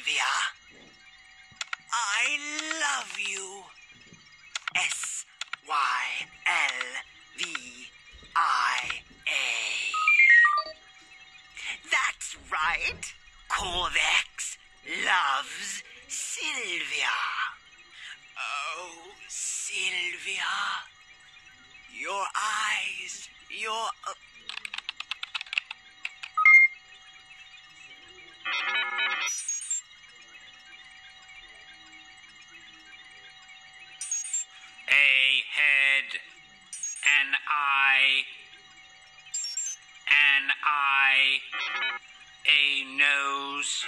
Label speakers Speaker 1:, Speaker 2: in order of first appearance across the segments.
Speaker 1: Sylvia. I love you. S Y L V I
Speaker 2: A. That's right. Corvax loves Sylvia. Oh, Sylvia. Your eyes, your. Uh, a nose,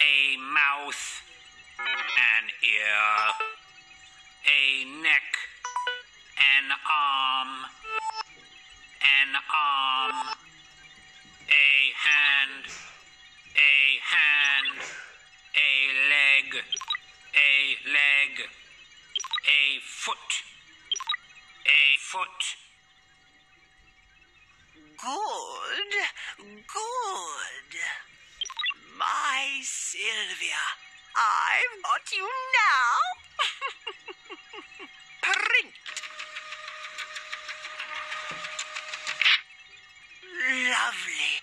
Speaker 2: a mouth, an ear, a neck, an arm, an arm, a hand, a hand, a leg, a leg, a foot, a foot.
Speaker 1: Good, good. My Sylvia, I've got you now. Print. Lovely.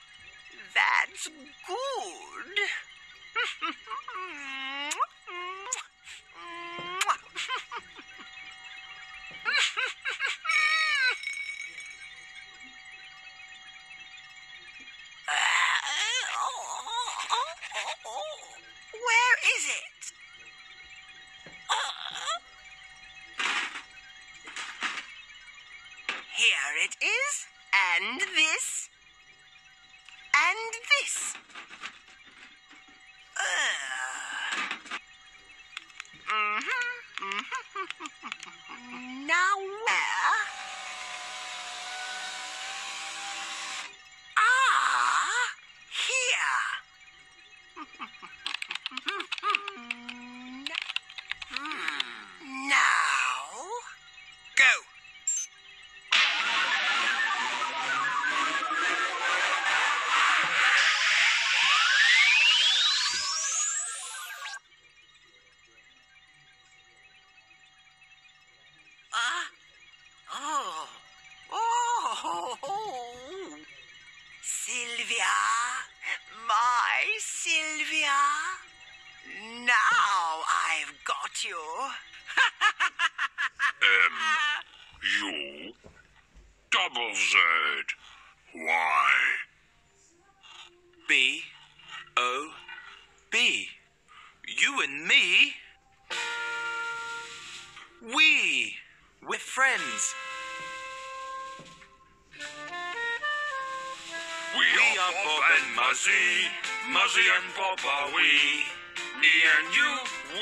Speaker 1: That's good. Here it is, and this, and this. Mhm, mhm. now where? Oh, Sylvia, my Sylvia. Now I've got you.
Speaker 3: You? Double Z. Why?
Speaker 4: B O B. You and me? We. We're friends.
Speaker 3: Are Bob and Muzzy. Muzzy and Bob are we. Me and you,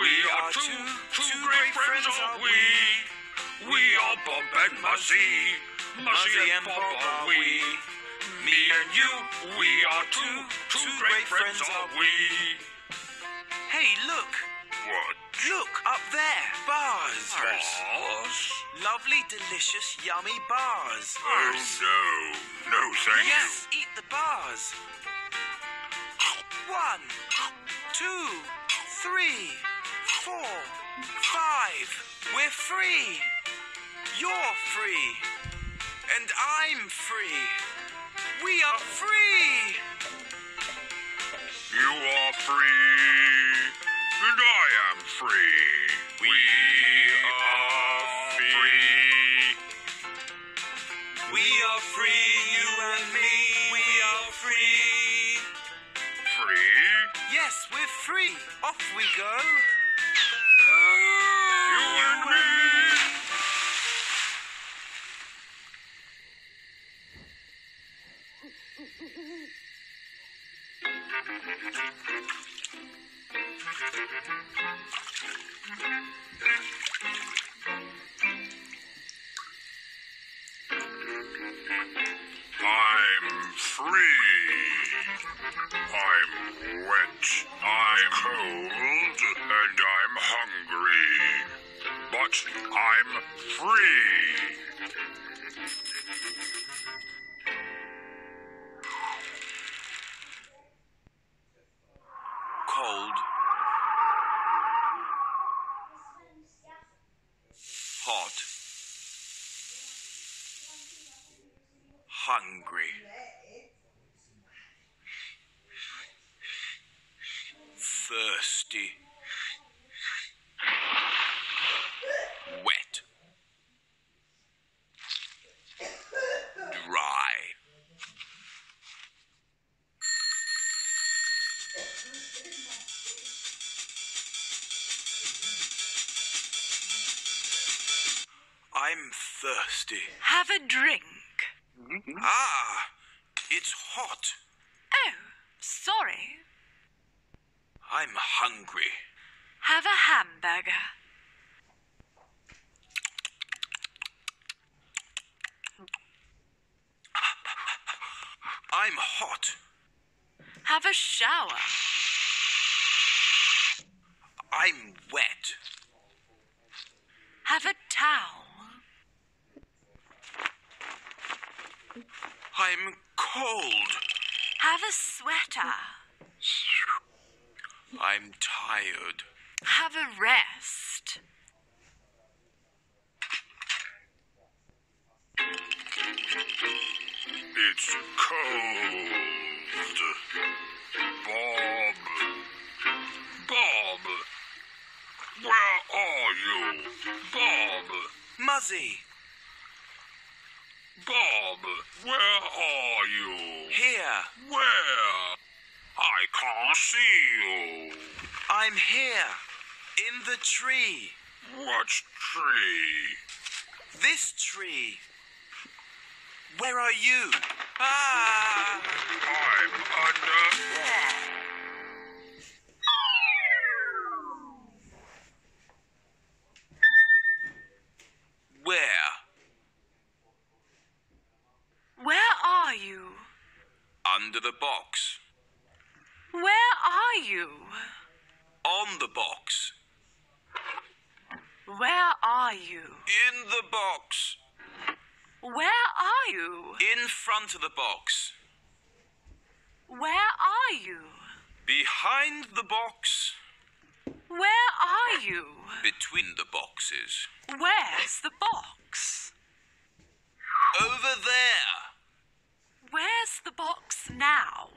Speaker 3: we are two, two great friends are we. We are Bob and Muzzy. Muzzy and Bob are we. Me and you, we are two, two great friends are we.
Speaker 4: Hey, look.
Speaker 3: What?
Speaker 4: Look up there. Bars.
Speaker 3: Bars?
Speaker 4: Lovely, delicious, yummy bars.
Speaker 3: Oh no. No, thank
Speaker 4: Yes, eat the bars. One, two, three, four, five. We're free. You're free. And I'm free. We are free.
Speaker 3: you. You are free. And I am free. We are free.
Speaker 4: We are free, you and me. We are free.
Speaker 3: Free?
Speaker 4: Yes, we're free. Off we go.
Speaker 3: You and me. I'm free. I'm wet. I'm cold. And I'm hungry. But I'm free.
Speaker 4: Cold. Thirsty.
Speaker 1: Have a drink.
Speaker 4: Ah, it's hot.
Speaker 1: Oh, sorry.
Speaker 4: I'm hungry.
Speaker 1: Have a hamburger.
Speaker 4: I'm hot.
Speaker 1: Have a shower.
Speaker 4: I'm wet.
Speaker 1: Have a towel.
Speaker 4: I'm cold.
Speaker 1: Have a sweater.
Speaker 4: I'm tired.
Speaker 1: Have a rest.
Speaker 3: It's cold. Bob. Bob. Where are you? Bob.
Speaker 4: Muzzy,
Speaker 3: Bob. Where are you?
Speaker 4: here.
Speaker 3: Where? I can't see you.
Speaker 4: I'm here. In the tree.
Speaker 3: What tree?
Speaker 4: This tree. Where are you? Ah!
Speaker 3: I'm Under
Speaker 4: the box.
Speaker 1: Where are you?
Speaker 4: On the box.
Speaker 1: Where are you?
Speaker 4: In the box.
Speaker 1: Where are you?
Speaker 4: In front of the box.
Speaker 1: Where are you?
Speaker 4: Behind the box.
Speaker 1: Where are you?
Speaker 4: Between the boxes.
Speaker 1: Where's the box?
Speaker 4: Over there.
Speaker 1: Where's the box now?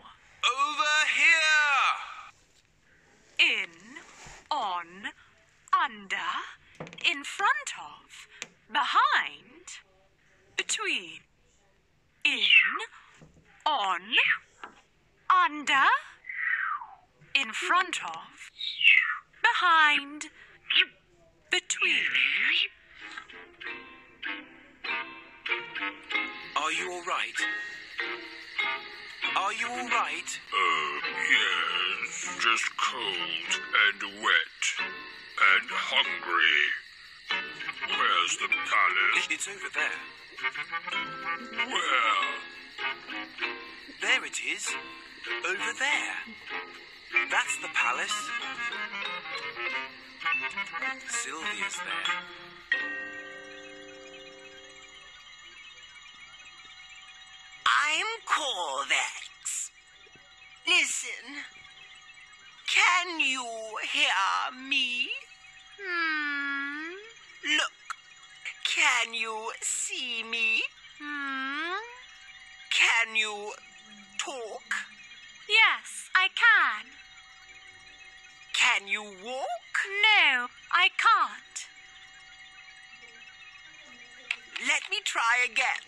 Speaker 4: Over here.
Speaker 1: In, on, under, in front of, behind, between, in, on, under, in front of, behind, between.
Speaker 4: Are you all right? Are you all right?
Speaker 3: Uh, yes, just cold and wet and hungry. Where's the palace?
Speaker 4: It- It's over there.
Speaker 3: Where?
Speaker 4: There it is. Over there. That's the palace. Sylvia's there.
Speaker 1: Listen. Can you hear me? Hmm. Look. Can you see me? Hmm. Can you talk?
Speaker 5: Yes, I can.
Speaker 1: Can you walk?
Speaker 5: No, I can't.
Speaker 1: Let me try again.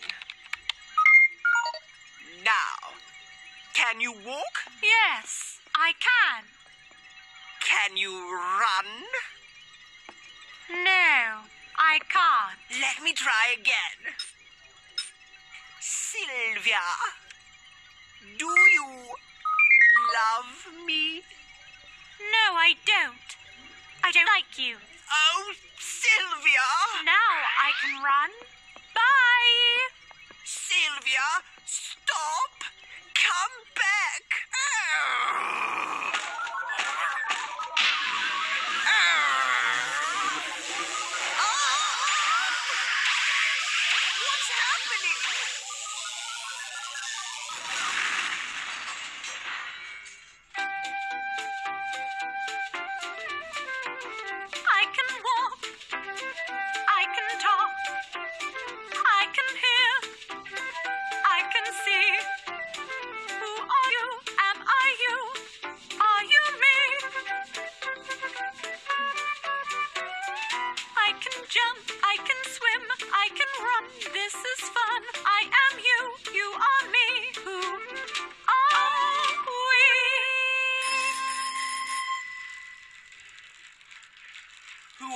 Speaker 1: Now, can you walk?
Speaker 5: Yes, I can.
Speaker 1: Can you run?
Speaker 5: No, I can't.
Speaker 1: Let me try again. Sylvia, do you love me?
Speaker 5: No, I don't. I don't like you.
Speaker 1: Oh, Sylvia!
Speaker 5: Now I can run. Bye.
Speaker 1: Sylvia,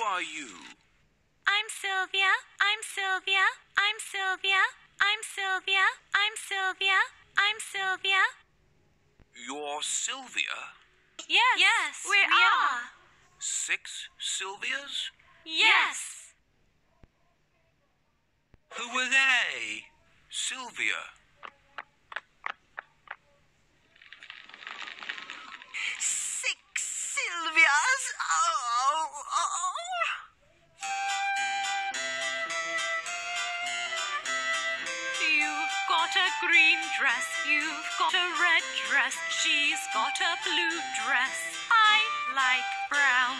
Speaker 5: are you? I'm Sylvia. I'm Sylvia. I'm Sylvia. I'm Sylvia. I'm Sylvia. I'm Sylvia.
Speaker 4: You're Sylvia?
Speaker 5: Yes. Yes, we, are.
Speaker 4: Six Sylvias?
Speaker 5: Yes.
Speaker 4: Who were they? Sylvia.
Speaker 5: She's got a blue dress. I like brown.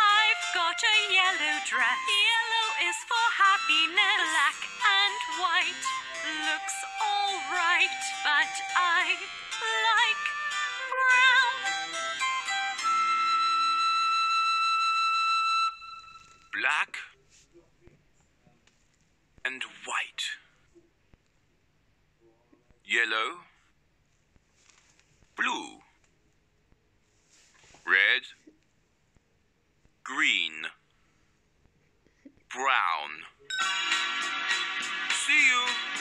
Speaker 5: I've got a yellow dress. Yellow is for happiness. Black and white looks all right, but I like brown.
Speaker 4: Black and white yellow, blue, red, green, brown. See you!